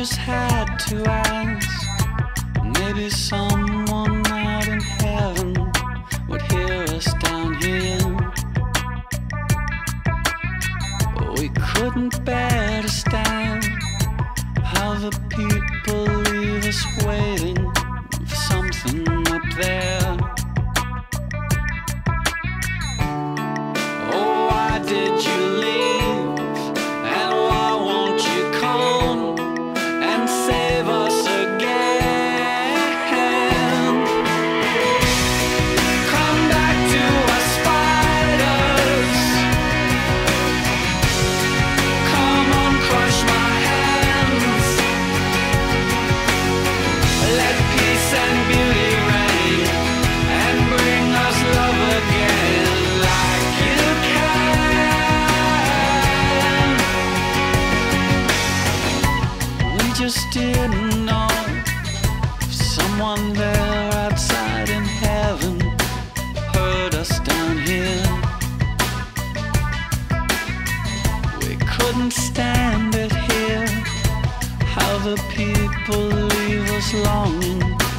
just had to ask. Maybe someone out in heaven would hear us down here. We couldn't bear to stand how the people leave us waiting just didn't know if someone there outside in heaven heard us down here. We couldn't stand it here, how the people leave us longing.